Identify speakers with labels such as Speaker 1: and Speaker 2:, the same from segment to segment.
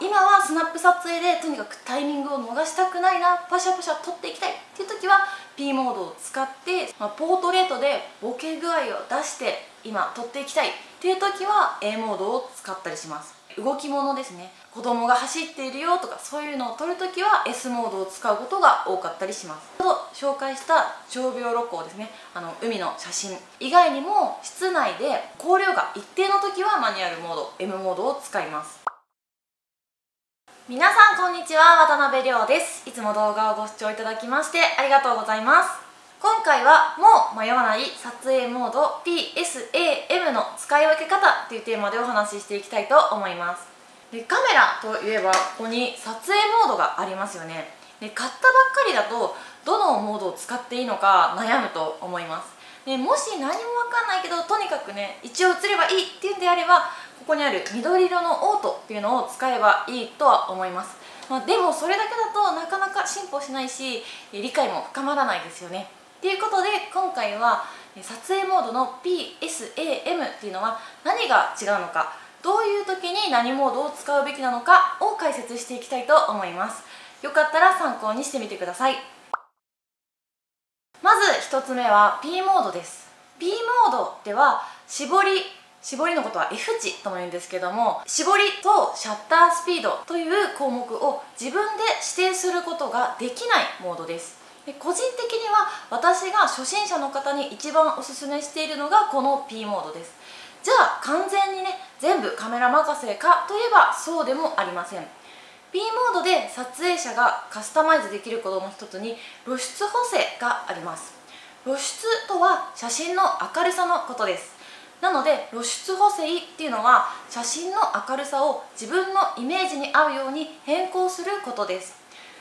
Speaker 1: 今はスナップ撮影でとにかくタイミングを逃したくないなパシャパシャ撮っていきたいっていう時は P モードを使って、まあ、ポートレートでボケ具合を出して今撮っていきたいっていう時は A モードを使ったりします。動き物ですね。子供が走っているよとかそういうのを撮るときは S モードを使うことが多かったりします。と紹介した長秒露光ですね。あの海の写真。以外にも室内で光量が一定の時はマニュアルモード M モードを使います。皆さんこんにちは渡辺亮です。いつも動画をご視聴いただきましてありがとうございます。今回はもう迷わない撮影モード PSAM の使い分け方というテーマでお話ししていきたいと思います。でカメラといえばここに撮影モードがありますよね。で買ったばっかりだとどのモードを使っていいのか悩むと思います。でもし何もわかんないけどとにかくね一応映ればいいっていうんであればここにある緑色のオートっていうのを使えばいいとは思います、まあ、でもそれだけだとなかなか進歩しないし理解も深まらないですよね。ということで今回は撮影モードの PSAM っていうのは何が違うのかどういう時に何モードを使うべきなのかを解説していきたいと思います。よかったら参考にしてみてください。まず1つ目は P モードです。P モードでは絞り絞りのことは F 値とも言うんですけども絞りとシャッタースピードという項目を自分で指定することができないモードです。で個人的には私が初心者の方に一番おすすめしているのがこの P モードです。じゃあ完全にね全部カメラ任せかといえばそうでもありません。P モードで撮影者がカスタマイズできることの一つに露出補正があります。露出とは写真の明るさのことです。なので露出補正っていうのは写真の明るさを自分のイメージに合うように変更することです。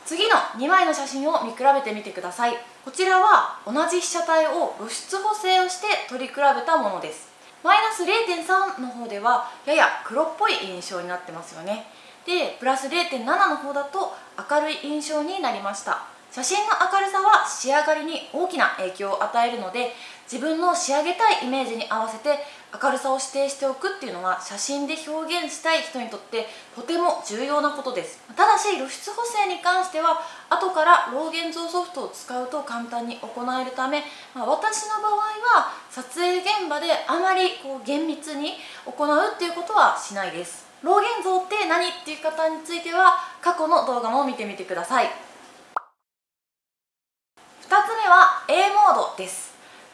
Speaker 1: 次の2枚の写真を見比べてみてください。こちらは同じ被写体を露出補正をして取り比べたものです。マイナス0.3の方ではやや黒っぽい印象になってますよね。でプラス0.7の方だと明るい印象になりました。写真の明るさは仕上がりに大きな影響を与えるので自分の仕上げたいイメージに合わせて明るさを指定しておくっていうのは写真で表現したい人にとってとても重要なことです。ただし露出補正に関しては後からローゲン像ソフトを使うと簡単に行えるため、まあ、私の場合は撮影現場であまりこう厳密に行うっていうことはしないです。ローゲン像って何っていう方については過去の動画も見てみてください。2つ目は A モードです。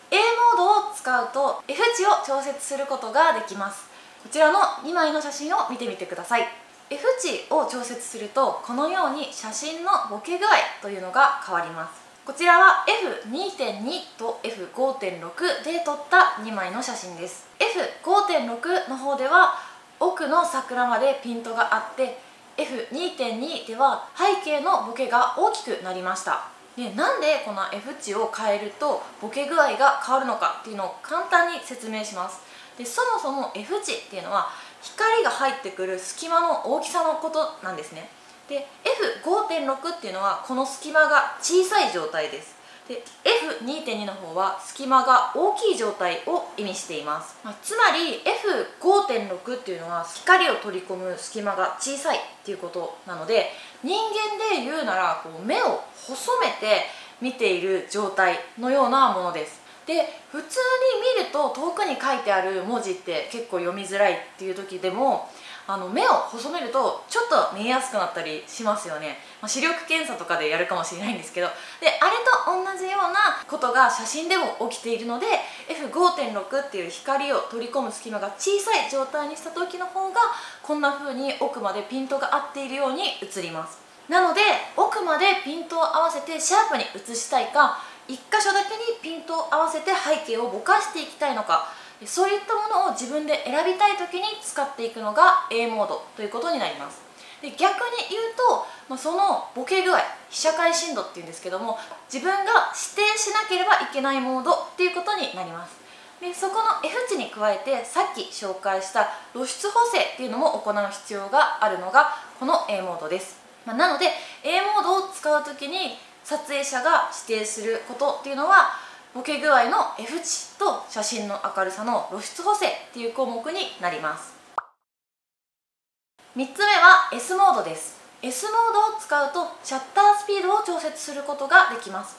Speaker 1: A モードを使うと F 値を調節することができます。こちらの2枚の写真を見てみてください。F 値を調節するとこのように写真のボケ具合というのが変わります。こちらは F2.2 と F5.6 で撮った2枚の写真です。F5.6 の方では奥の桜までピントがあって F2.2 では背景のボケが大きくなりました。でなんでこの F 値を変えるとボケ具合が変わるのかっていうのを簡単に説明します。でそもそも F 値っていうのは光が入ってくる隙間の大きさのことなんですね。で F5.6 っていうのはこの隙間が小さい状態です。で F2.2 の方は隙間が大きい状態を意味しています、まあ、つまり F5.6 っていうのは光を取り込む隙間が小さいっていうことなので人間で言うならこう目を細めて見ている状態のようなものです。で普通に見ると遠くに書いてある文字って結構読みづらいっていう時でもあの目を細めるとちょっと見えやすくなったりしますよね、まあ、視力検査とかでやるかもしれないんですけど。であれと同じようなことが写真でも起きているので F5.6 っていう光を取り込む隙間が小さい状態にした時の方がこんな風に奥までピントが合っているように映ります。なので奥までピントを合わせてシャープに写したいか1箇所だけにピントを合わせて背景をぼかしていきたいのかそういったものを自分で選びたい時に使っていくのが A モードということになります。で逆に言うと、まあ、そのボケ具合被写界深度っていうんですけども自分が指定しなければいけないモードっていうことになります。でそこの F 値に加えてさっき紹介した露出補正っていうのも行う必要があるのがこの A モードです、まあ、なので A モードを使う時に撮影者が指定することっていうのはボケ具合の F 値と写真の明るさの露出補正っていう項目になります。3つ目は S モードです。S モードを使うとシャッタースピードを調節することができます。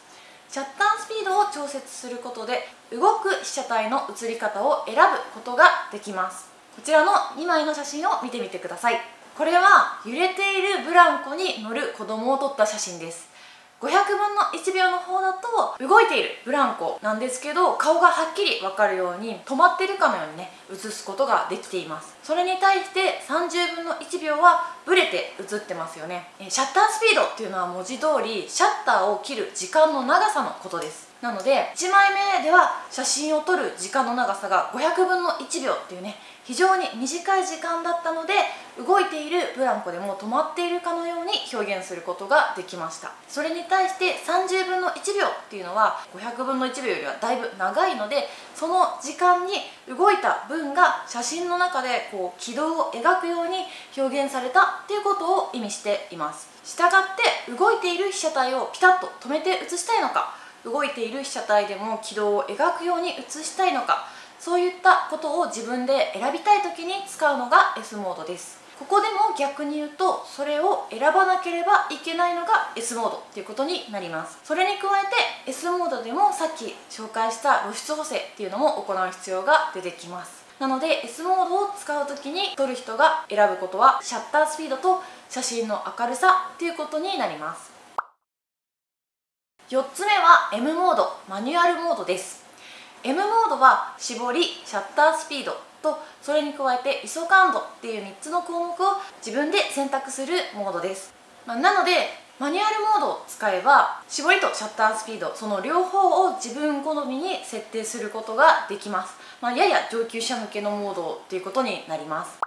Speaker 1: シャッタースピードを調節することで動く被写体の映り方を選ぶことができます。こちらの2枚の写真を見てみてください。これは揺れているブランコに乗る子供を撮った写真です。500分の1秒の方だと動いているブランコなんですけど顔がはっきり分かるように止まってるかのようにね映すことができています。それに対して30分の1秒はブレて映ってますよね。シャッタースピードっていうのは文字通りシャッターを切る時間の長さのことです。なので1枚目では写真を撮る時間の長さが500分の1秒っていうね非常に短い時間だったので動いているブランコでも止まっているかのように表現することができました。それに対して30分の1秒っていうのは500分の1秒よりはだいぶ長いのでその時間に動いた分が写真の中でこう軌道を描くように表現されたっていうことを意味しています。したがって動いている被写体をピタッと止めて写したいのか動いている被写体でも軌道を描くように写したいのかそういったことを自分で選びたい時に使うのが S モードです。ここでも逆に言うとそれを選ばなければいけないのが S モードっていうことになります。それに加えて S モードでもさっき紹介した露出補正っていうのも行う必要が出てきます。なので S モードを使う時に撮る人が選ぶことはシャッタースピードと写真の明るさっていうことになります。4つ目は M モードマニュアルモードです。M モードは絞りシャッタースピードとそれに加えて ISO 感度っていう3つの項目を自分で選択するモードです、まあ、なのでマニュアルモードを使えば絞りとシャッタースピードその両方を自分好みに設定することができます、まあ、やや上級者向けのモードっていうことになります。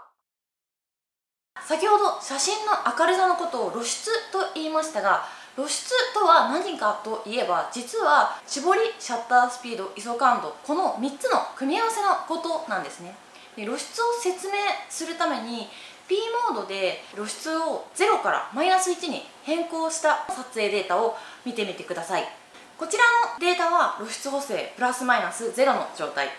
Speaker 1: 先ほど写真の明るさのことを露出と言いましたが露出とは何かといえば実は絞りシャッタースピード ISO 感度この3つの組み合わせのことなんですね。で露出を説明するために P モードで露出を0からマイナス1に変更した撮影データを見てみてください。こちらのデータは露出補正プラスマイナス0の状態。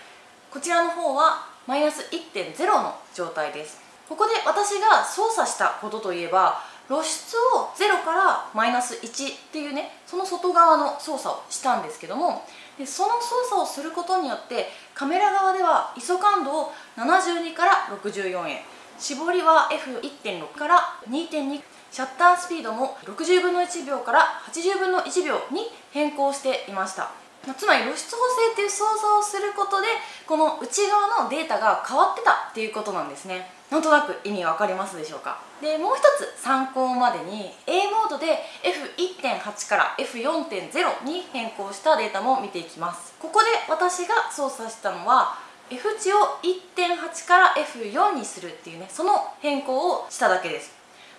Speaker 1: こちらの方はマイナス1.0の状態です。ここで私が操作したことといえば露出を0からマイナス1っていうねその外側の操作をしたんですけどもでその操作をすることによってカメラ側では ISO 感度を72から64円。絞りは F1.6 から2.2シャッタースピードも60分の1秒から80分の1秒に変更していました。つまり露出補正っていう操作をすることでこの内側のデータが変わってたっていうことなんですね。なんとなく意味わかりますでしょうか？でもう一つ参考までに A モードで F1.8 から F4.0 に変更したデータも見ていきます。ここで私が操作したのは F 値を1.8から F4 にするっていうねその変更をしただけです。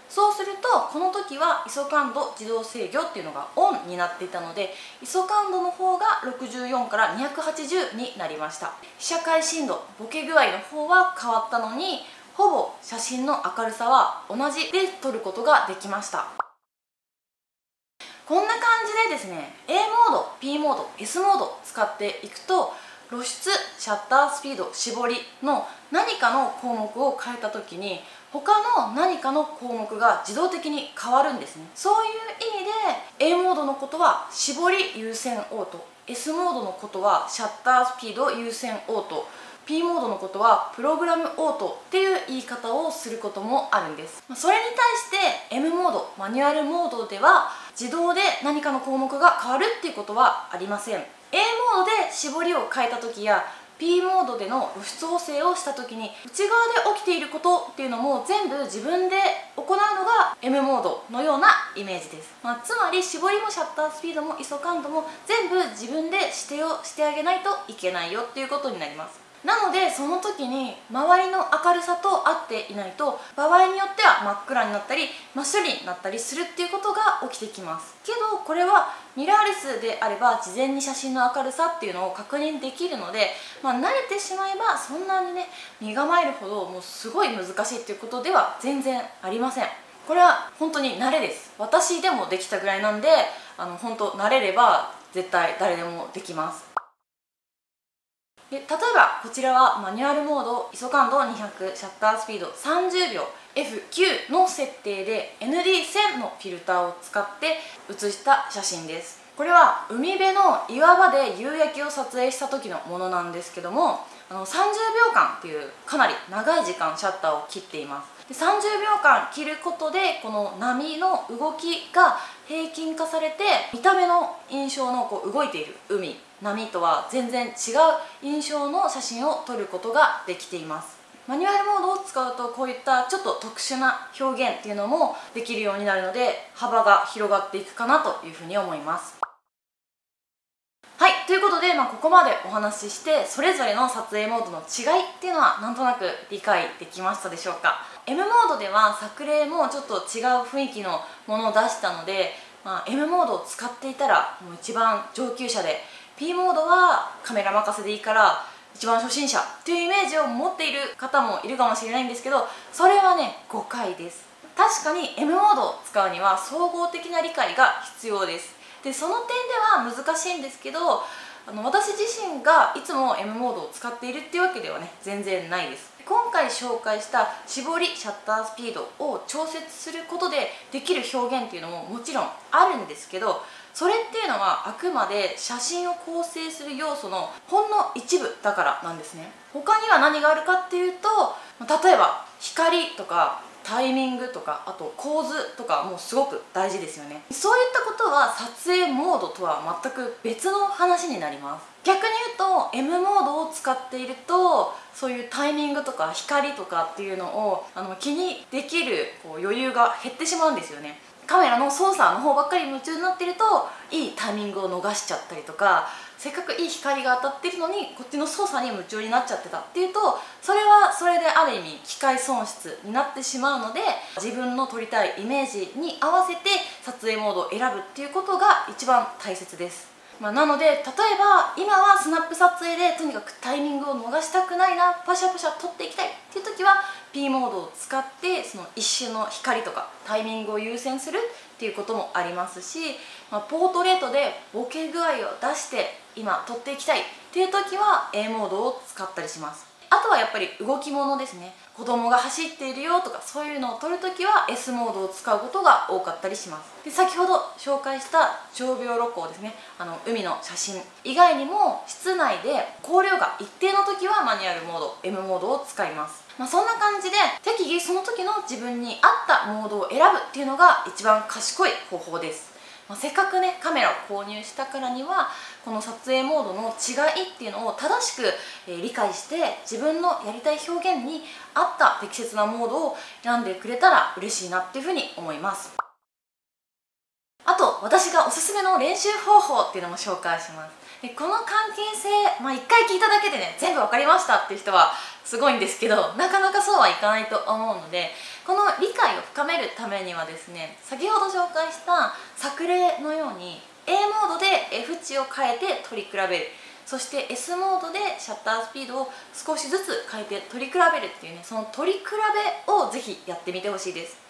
Speaker 1: そうするとこの時は ISO 感度自動制御っていうのがオンになっていたので ISO 感度の方が64から280になりました。被写界深度ボケ具合の方は変わったのにほぼ写真の明るさは同じで撮ることができました。こんな感じでですね A モード P モード S モード使っていくと露出シャッタースピード絞りの何かの項目を変えた時に他の何かの項目が自動的に変わるんですね。そういう意味で A モードのことは絞り優先オート S モードのことはシャッタースピード優先オート P モードのことはプログラムオートっていう言い方をすることもあるんです。それに対して M モードマニュアルモードでは自動で何かの項目が変わるっていうことはありません。A モードで絞りを変えた時や P モードでの露出補正をした時に内側で起きていることっていうのも全部自分で行うのが M モードのようなイメージです、まあ、つまり絞りもシャッタースピードも ISO 感度も全部自分で指定をしてあげないといけないよっていうことになります。なのでその時に周りの明るさと合っていないと場合によっては真っ暗になったり真っ白になったりするっていうことが起きてきます。けどこれはミラーレスであれば事前に写真の明るさっていうのを確認できるので、まあ、慣れてしまえばそんなにね身構えるほどもうすごい難しいっていうことでは全然ありません。これは本当に慣れです。私でもできたぐらいなんであの本当慣れれば絶対誰でもできます。で例えばこちらはマニュアルモード ISO 感度200シャッタースピード30秒 F9 の設定で ND1000 のフィルターを使って写した写真です。これは海辺の岩場で夕焼けを撮影した時のものなんですけどもあの30秒間っていうかなり長い時間シャッターを切っています。で30秒間切ることでこの波の動きが平均化されて見た目の印象のこう動いている海波とは全然違う印象の写真を撮ることができています。マニュアルモードを使うとこういったちょっと特殊な表現っていうのもできるようになるので幅が広がっていくかなというふうに思います。はいということで、まあ、ここまでお話ししてそれぞれの撮影モードの違いっていうのはなんとなく理解できましたでしょうか。M モードでは作例もちょっと違う雰囲気のものを出したので、まあ、M モードを使っていたらもう一番上級者で P モードはカメラ任せでいいから一番初心者っていうイメージを持っている方もいるかもしれないんですけどそれはね誤解です。確かに M モードを使うには総合的な理解が必要です。でその点では難しいんですけどあの私自身がいつも M モードを使っているっていうわけではね全然ないです。今回紹介した絞りシャッタースピードを調節することでできる表現っていうのももちろんあるんですけどそれっていうのはあくまで写真を構成する要素のほんの一部だからなんですね。他には何があるかっていうと例えば光とかタイミングとかあと構図とかもすごく大事ですよね。そういったことは撮影モードとは全く別の話になります。逆に言うと M モードを使っているとそういうタイミングとか光とかっていうのをあの気にできるこう余裕が減ってしまうんですよね。カメラの操作の方ばっかり夢中になってるといいタイミングを逃しちゃったりとかせっかくいい光が当たってるのにこっちの操作に夢中になっちゃってたっていうとそれはそれである意味機械損失になってしまうので自分の撮りたいイメージに合わせて撮影モードを選ぶっていうことが一番大切です。まあ、なので例えば今はスナップ撮影でとにかくタイミングを逃したくないなパシャパシャ撮っていきたいっていう時は P モードを使ってその一瞬の光とかタイミングを優先するっていうこともありますし、まあ、ポートレートでボケ具合を出して今撮っていきたいっていう時は A モードを使ったりします。あとはやっぱり動き物ですね。子供が走っているよとかそういうのを撮るときは S モードを使うことが多かったりします。で先ほど紹介した長秒露光ですね。あの海の写真以外にも室内で光量が一定の時はマニュアルモード M モードを使います。まあ、そんな感じで適宜その時の自分に合ったモードを選ぶっていうのが一番賢い方法です。まあ、せっかくねカメラを購入したからにはこの撮影モードの違いっていうのを正しく、え、理解して自分のやりたい表現に合った適切なモードを選んでくれたら嬉しいなっていうふうに思います。あと私がおすすめの練習方法っていうのも紹介します。でこの関係性、まあ、1回聞いただけでね全部分かりましたっていう人はすごいんですけどなかなかそうはいかないと思うのでこの理解を深めるためにはですね先ほど紹介した作例のように A モードで F 値を変えて取り比べる。そして S モードでシャッタースピードを少しずつ変えて取り比べるっていうねその取り比べをぜひやってみてほしいです。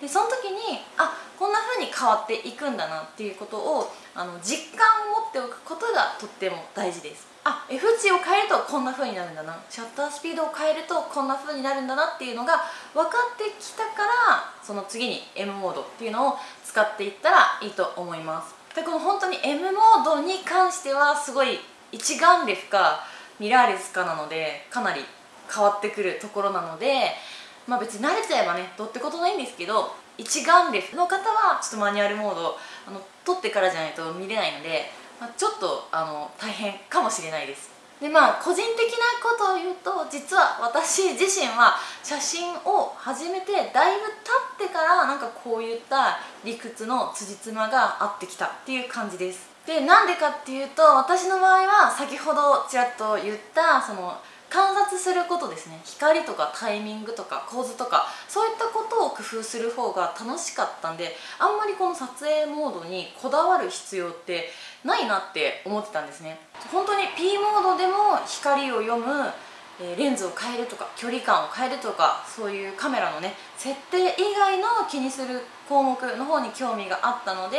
Speaker 1: でその時にあこんな風に変わっていくんだなっていうことをあの実感を持っておくことがとっても大事です。あ F 値を変えるとこんな風になるんだな。シャッタースピードを変えるとこんな風になるんだなっていうのが分かってきたからその次に M モードっていうのを使っていったらいいと思います。でこの本当に M モードに関してはすごい一眼レフかミラーレスかなのでかなり変わってくるところなのでまあ別に慣れちゃえばねどうってことないんですけど一眼レフの方はちょっとマニュアルモードあの撮ってからじゃないと見れないのでまあ、ちょっとあの大変かもしれないです。でまあ個人的なことを言うと実は私自身は写真を始めてだいぶ経ってからなんかこういった理屈の辻褄が合ってきたっていう感じです。でなんでかっていうと私の場合は先ほどちらっと言ったその観察することですね。光とかタイミングとか構図とかそういったことを工夫する方が楽しかったんであんまりこの撮影モードにこだわる必要ってないなって思ってたんですね。本当に P モードでも光を読むレンズを変えるとか距離感を変えるとかそういうカメラのね設定以外の気にする項目の方に興味があったので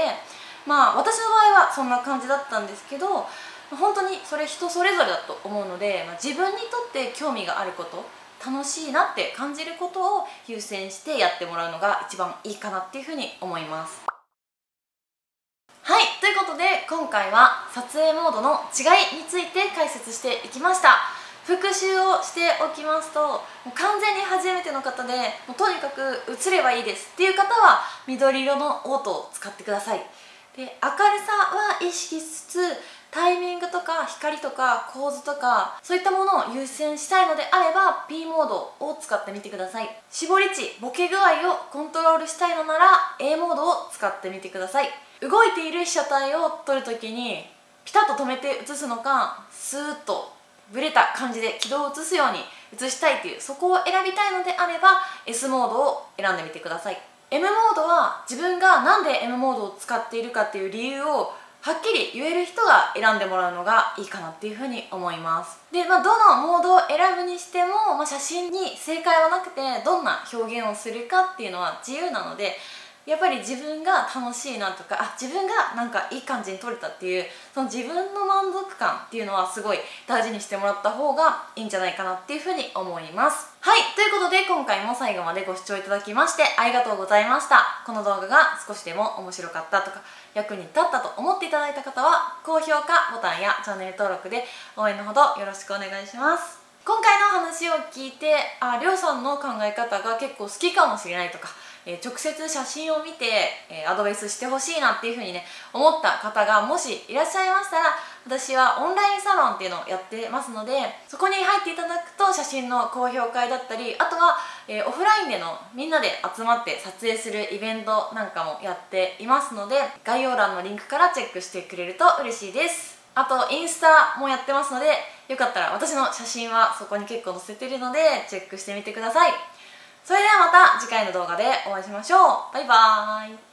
Speaker 1: まあ私の場合はそんな感じだったんですけど本当にそれ人それぞれだと思うので、まあ、自分にとって興味があること楽しいなって感じることを優先してやってもらうのが一番いいかなっていうふうに思います。はいということで今回は撮影モードの違いについて解説していきました。復習をしておきますともう完全に初めての方でもうとにかく映ればいいですっていう方は緑色のオートを使ってください。で明るさは意識しつつタイミングとか光とか構図とかそういったものを優先したいのであれば P モードを使ってみてください。絞り値ボケ具合をコントロールしたいのなら A モードを使ってみてください。動いている被写体を撮るときにピタッと止めて写すのかスーッとブレた感じで軌道を移すように移したいというそこを選びたいのであれば S モードを選んでみてください。M モードは自分が何で M モードを使っているかっていう理由をはっきり言える人が選んでもらうのがいいかなっていうふうに思います。で、まあ、どのモードを選ぶにしても、まあ、写真に正解はなくてどんな表現をするかっていうのは自由なのでやっぱり自分が楽しいなとかあ自分がなんかいい感じに撮れたっていうその自分の満足感っていうのはすごい大事にしてもらった方がいいんじゃないかなっていうふうに思います。はいということで今回も最後までご視聴いただきましてありがとうございました。この動画が少しでも面白かったとか役に立ったと思っていただいた方は高評価ボタンやチャンネル登録で応援のほどよろしくお願いします。今回の話を聞いてありょうさんの考え方が結構好きかもしれないとかえ直接写真を見て、えアドバイスしてほしいなっていうふうにね思った方がもしいらっしゃいましたら私はオンラインサロンっていうのをやってますのでそこに入っていただくと写真の高評会だったりあとは、えオフラインでのみんなで集まって撮影するイベントなんかもやっていますので概要欄のリンクからチェックしてくれると嬉しいです。あとインスタもやってますのでよかったら私の写真はそこに結構載せてるのでチェックしてみてください。それではまた次回の動画でお会いしましょう。バイバーイ。